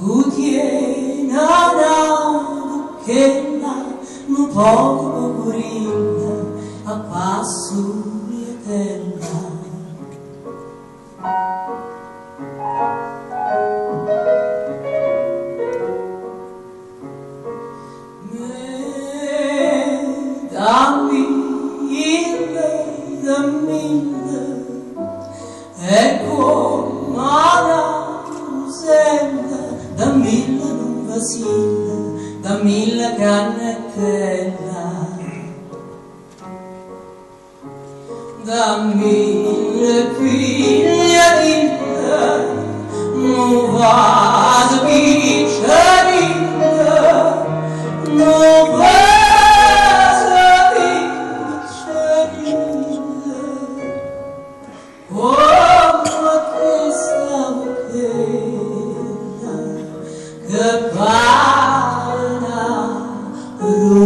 Tu tieni a che non poco purina a passo bambina da mille cannetella da mille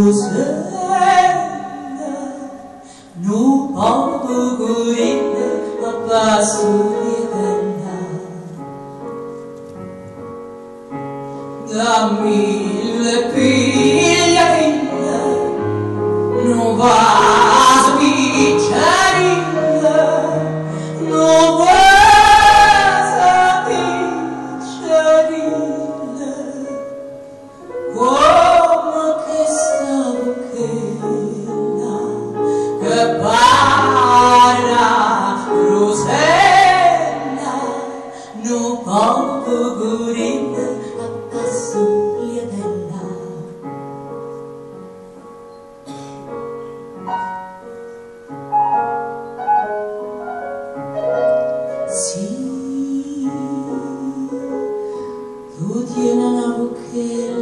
Gözlerden Nu oldu gurinde Abbası bilenler Damil che parla rosella non posso guarire a passo lietella Sì, tu tieni la bocchetta